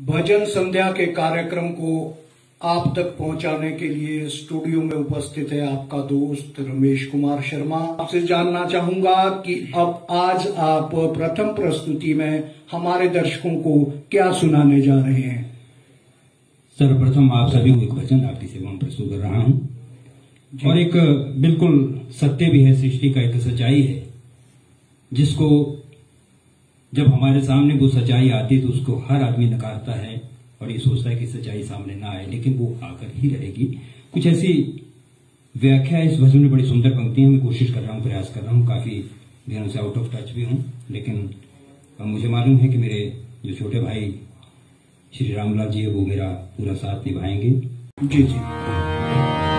भजन संध्या के कार्यक्रम को आप तक पहुँचाने के लिए स्टूडियो में उपस्थित है आपका दोस्त रमेश कुमार शर्मा। आपसे जानना चाहूँगा कि अब आज आप प्रथम प्रस्तुति में हमारे दर्शकों को क्या सुनाने जा रहे हैं। सर्वप्रथम आप सभी को एक भजन आपकी सेवा में प्रस्तुत कर रहा हूँ। और एक बिल्कुल सत्य भी है सृष्टि का एक सच्चाई है जिसको जब हमारे सामने वो सच्चाई आती है तो उसको हर आदमी नकारता है और ये सोचता है कि सच्चाई सामने ना आए, लेकिन वो आकर ही रहेगी। कुछ ऐसी व्याख्या इस भजन में बड़ी सुंदर पंक्तियाँ मैं कोशिश कर रहा हूँ, प्रयास कर रहा हूँ, काफ़ी दिनों से आउट ऑफ़ टच भी हूँ, लेकिन मुझे मालूम है कि मेरे जो छोटे भाई श्री रामलाल जी है, वो मेरा पूरा साथ निभाएँगे। जी जी।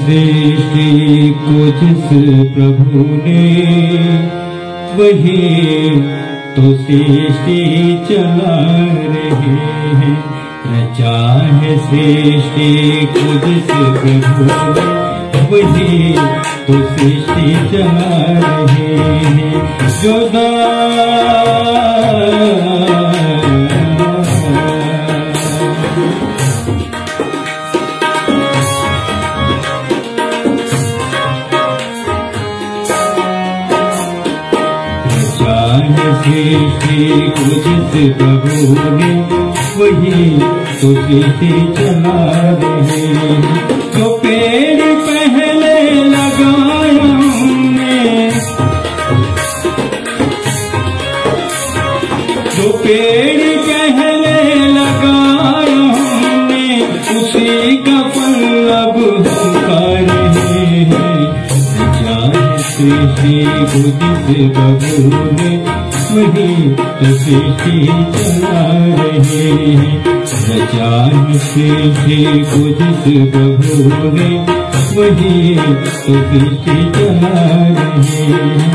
सृष्टि को जिस प्रभु ने वही तो सृष्टि चला रहे हैं। रचा है सृष्टि खुद से प्रभु वही तो सृष्टि चला रहे हैं। जो जिस प्रभु ने वही तो सृष्टि चला रहे तो पेड़ पहले लगाया हमने, जो पेड़ पहले लगाया हमने, उसी का फल अब हम खा रहे हैं सृष्टि बुद्धिस प्रभु ने वही तो सृष्टि चला रहे हैं। से थे कुछ प्रभु ने वही तो सृष्टि चला रहे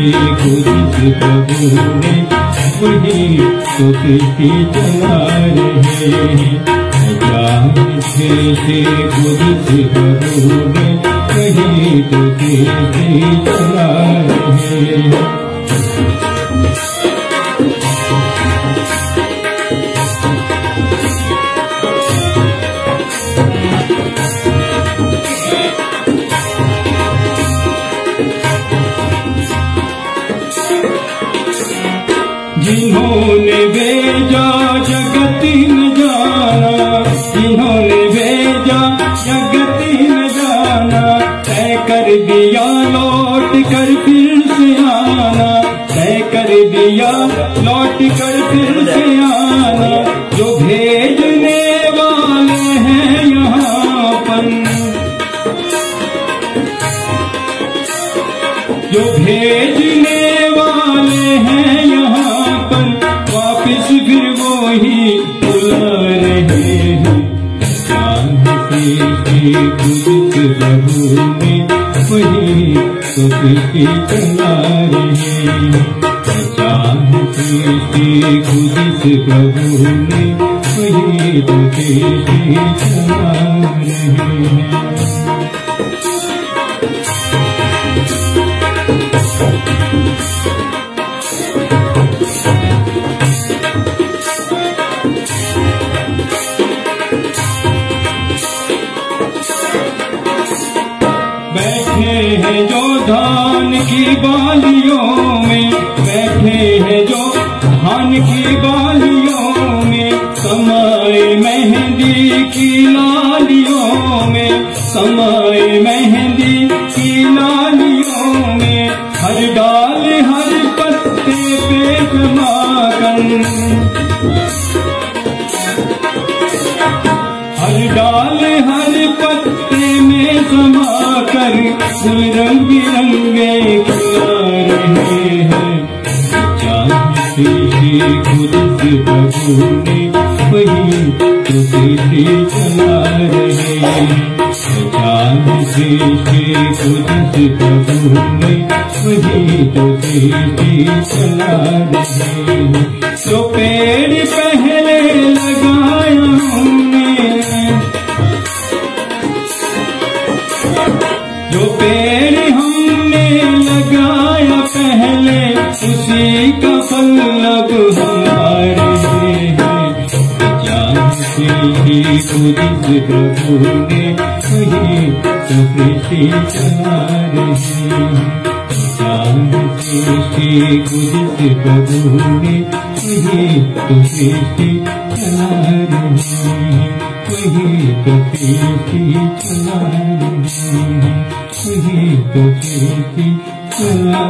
श्री खुद प्रभु ने वही सुख की चला रहे हैं जान खुद प्रभु ने वही तो सृष्टि चला रहे जिन्होंने भेजा जगत न जाना जिन्होंने भेजा जगत जाना तय कर दिया लौट कर फिर से आना। तय कर दिया लौट कर फिर से आना। जो भेजने वाले हैं यहाँ पर। जो भेजने वाले हैं ही बुला रहे हैं। शांति खुद प्रभु ने वही तो सृष्टि चला रहे हैं। शांति खुद प्रभु ने वही तो सृष्टि चला रहे हैं। की बालियों में बैठे हैं जो, धान की बालियों में समय मेहंदी की लालियों में समय मेहंदी की लालियों रंग बिरंगे रहे हैं। जानते ही खुद से प्रभु ने वही तो सृष्टि चला रहे हैं जानते खुद से प्रभु ने वही तो सृष्टि चला रहे हैं जो पेड़ पहले लगाया हमने ही खुद से प्रभु ने वही तो सृष्टि चला रहे हैं। जानते ही खुद से प्रभु ने वही तो सृष्टि चला रहे हैं। तो सृष्टि चला रहे हैं तो सृष्टि चला